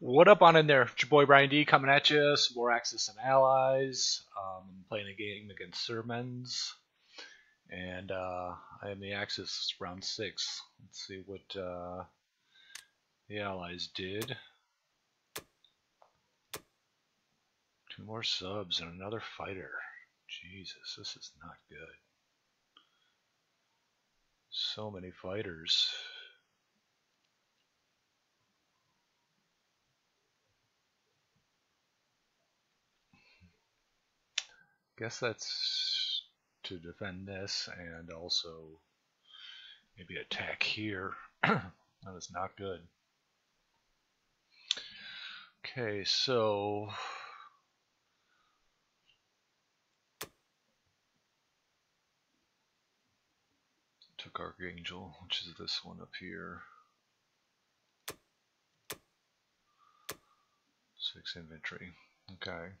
What up on in there? It's your boy Brian D coming at you. Some more Axis and Allies. Um, I'm playing a game against SirMens. And uh, I am the Axis round six. Let's see what uh, the Allies did. Two more subs and another fighter. Jesus, this is not good. So many fighters. Guess that's to defend this and also maybe attack here. that is not good. Okay, so took Archangel, which is this one up here. Six infantry. Okay.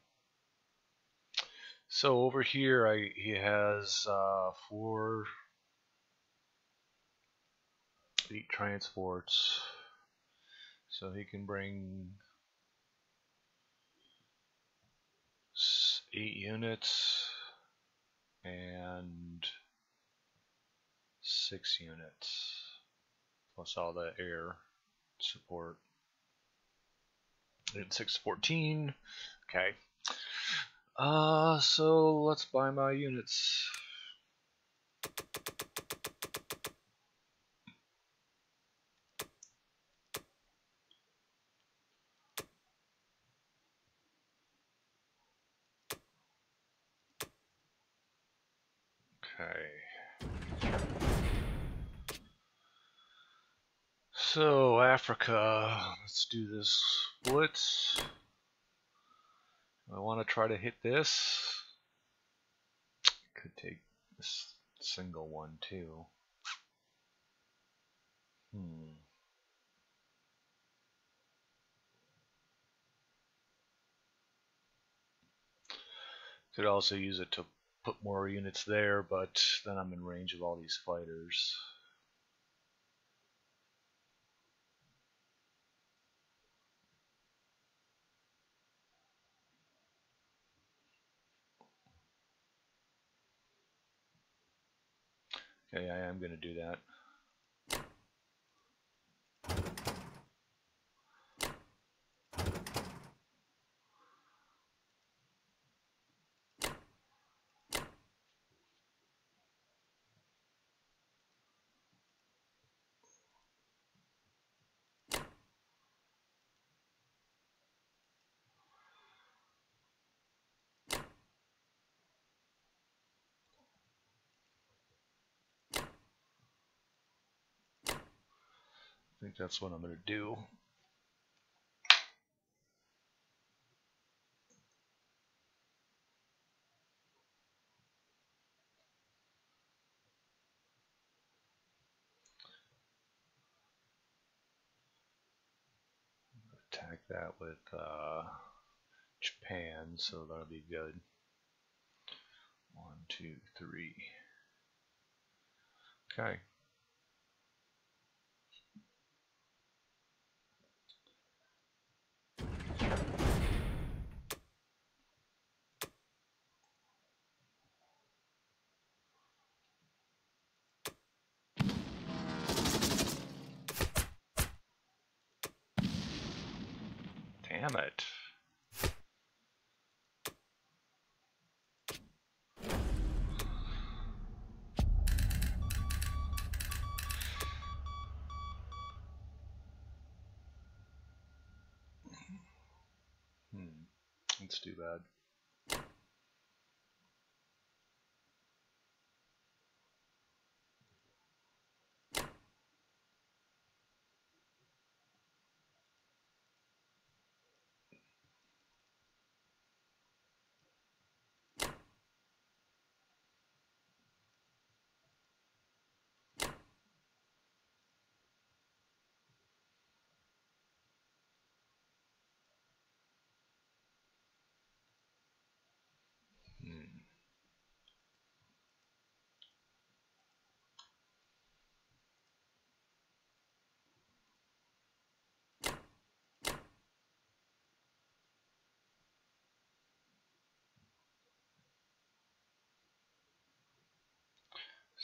So over here, I, he has uh, four eight transports, so he can bring eight units and six units plus all the air support. And 614. Okay. Uh, so let's buy my units. Okay. So Africa, let's do this blitz. I want to try to hit this. Could take this single one too. Hmm. Could also use it to put more units there, but then I'm in range of all these fighters. Okay, I am going to do that. I think that's what I'm going to do. Attack that with uh, Japan, so that'll be good. One, two, three. Okay. Damn it. Hmm, that's too bad.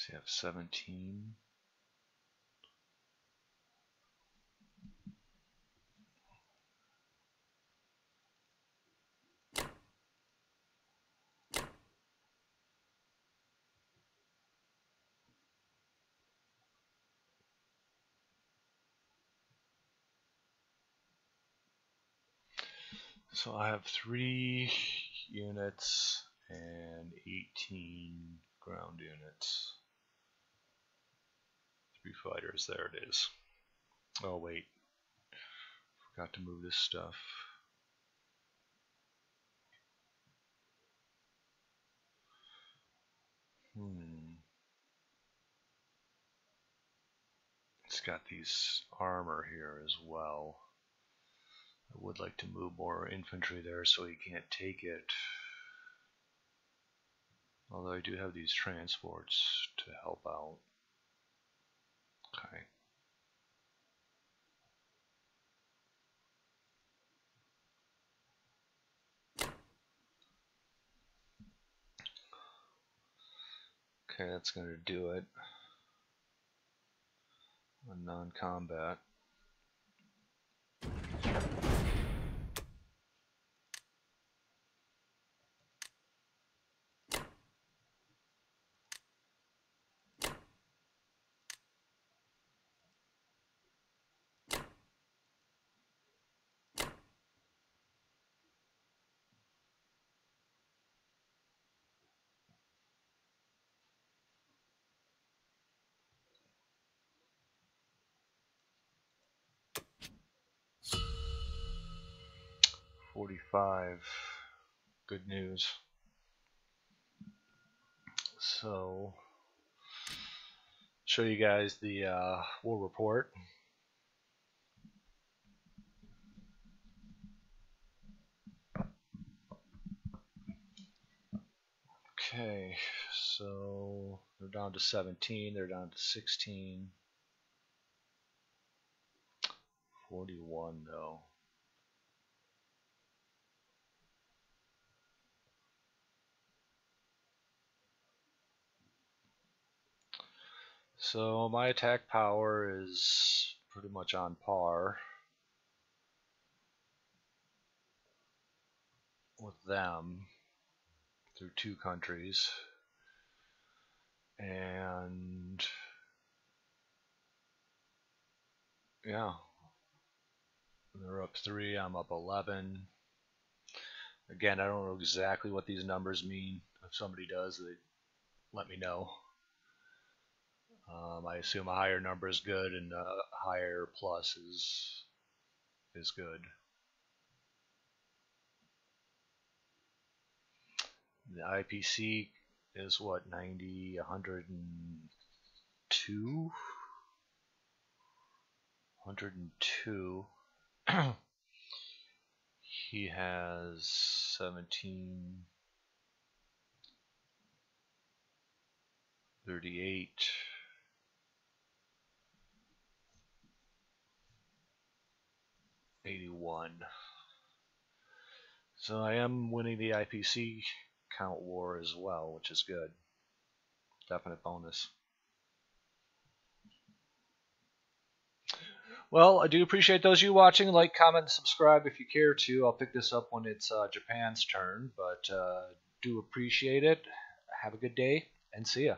So you have 17. So I have three units and 18 ground units. Three fighters, there it is. Oh wait, forgot to move this stuff. Hmm. It's got these armor here as well. I would like to move more infantry there so he can't take it. Although I do have these transports to help out. Okay. Okay, that's going to do it on non-combat. 45. Good news. So, show you guys the uh, war report. Okay, so they're down to 17, they're down to 16. 41 though. So my attack power is pretty much on par with them through two countries. And yeah, they're up three, I'm up 11. Again, I don't know exactly what these numbers mean. If somebody does, they let me know. Um, I assume a higher number is good and a higher plus is is good. The IPC is what 90, 102, 102. he has 17, 38. 81. So I am winning the IPC count war as well, which is good. Definite bonus. Well, I do appreciate those of you watching. Like, comment, subscribe if you care to. I'll pick this up when it's uh, Japan's turn, but uh, do appreciate it. Have a good day, and see ya.